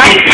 ha?